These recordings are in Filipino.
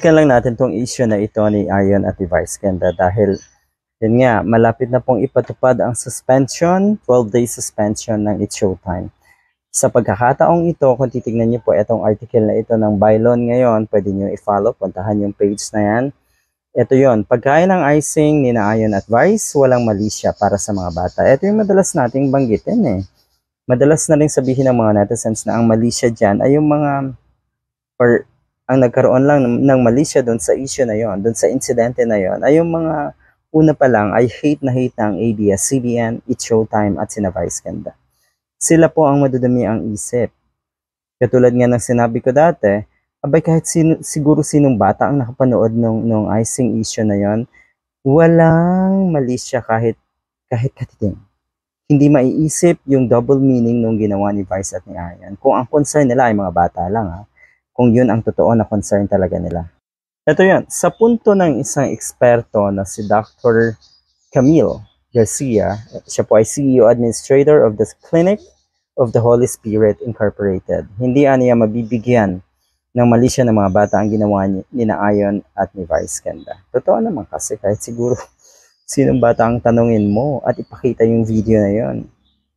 Balikan lang natin tong issue na ito ni Ayon at Device Kenda dahil yun nga, malapit na pong ipatupad ang suspension, 12-day suspension ng It's Showtime. Sa pagkakataong ito, kung titignan niyo po itong article na ito ng Bylon ngayon, pwede niyo i-follow, puntahan yung page na yan. Ito yon pagkain ng icing ni na Ayon at Vice, walang mali siya para sa mga bata. Ito yung madalas nating banggitin eh. Madalas na rin sabihin ng mga netizens na ang mali siya dyan ay yung mga or ang nagkaroon lang ng, ng doon sa issue na yon, doon sa insidente na yon, ay yung mga una pa lang ay hate na hate ng ABS-CBN, It's Showtime at sina Vice Ganda. Sila po ang madudumi ang isip. Katulad nga ng sinabi ko dati, abay kahit sino, siguro sinong bata ang nakapanood nung, nung icing issue na yon, walang mali kahit, kahit katiting. Hindi maiisip yung double meaning nung ginawa ni Vice at ni Ayan. Kung ang concern nila ay mga bata lang ha, kung yun ang totoo na concern talaga nila. Ito yan, sa punto ng isang eksperto na si Dr. Camille Garcia, siya po ay CEO Administrator of the Clinic of the Holy Spirit Incorporated. Hindi niya mabibigyan ng mali siya ng mga bata ang ginawa ni, ni Ayon at ni Vice Ganda. Totoo naman kasi kahit siguro sinong bata ang tanungin mo at ipakita yung video na yon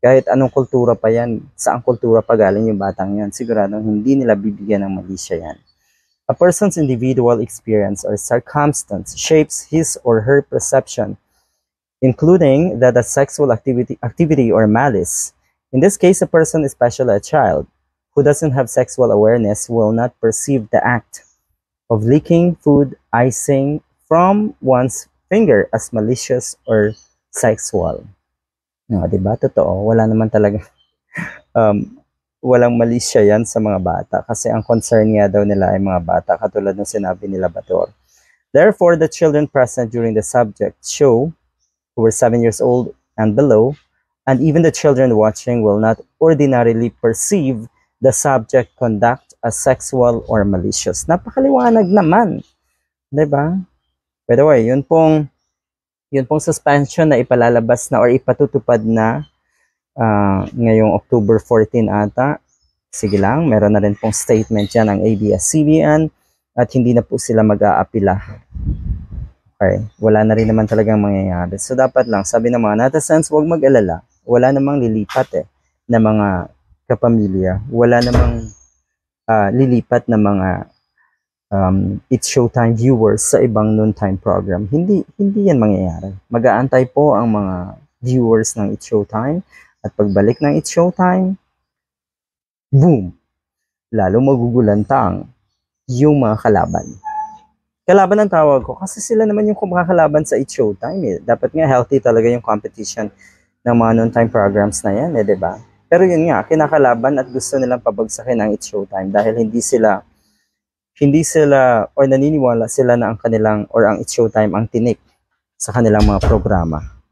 kahit anong kultura pa yan, saang kultura pa galing yung batang yan, siguradong hindi nila bibigyan ng mali siya yan. A person's individual experience or circumstance shapes his or her perception, including that a sexual activity, activity or malice. In this case, a person, especially a child, who doesn't have sexual awareness will not perceive the act of licking food icing from one's finger as malicious or sexual. No, 'di ba? Totoo, wala naman talaga um walang mali siya yan sa mga bata kasi ang concern nga daw nila ay mga bata katulad ng sinabi nila Bator. Therefore, the children present during the subject show who were 7 years old and below and even the children watching will not ordinarily perceive the subject conduct as sexual or malicious. Napakaliwanag naman. 'Di ba? By the way, yun pong yun pong suspension na ipalalabas na or ipatutupad na uh, ngayong October 14 ata. Sige lang, meron na rin pong statement dyan ng ABS-CBN at hindi na po sila mag-aapila. Okay, wala na rin naman talagang mangyayari. So dapat lang, sabi ng mga netizens, huwag mag-alala. Wala namang lilipat eh na mga kapamilya. Wala namang uh, lilipat na mga um, It's Showtime viewers sa ibang noontime program. Hindi, hindi yan mangyayari. Mag-aantay po ang mga viewers ng It's Showtime at pagbalik ng It's Showtime, boom! Lalo magugulantang yung mga kalaban. Kalaban ang tawag ko kasi sila naman yung kumakalaban sa It's Showtime. Eh. Dapat nga healthy talaga yung competition ng mga noontime programs na yan, eh, di ba? Pero yun nga, kinakalaban at gusto nilang pabagsakin ang It's Showtime dahil hindi sila hindi sila or naniniwala sila na ang kanilang or ang It's Showtime ang tinik sa kanilang mga programa.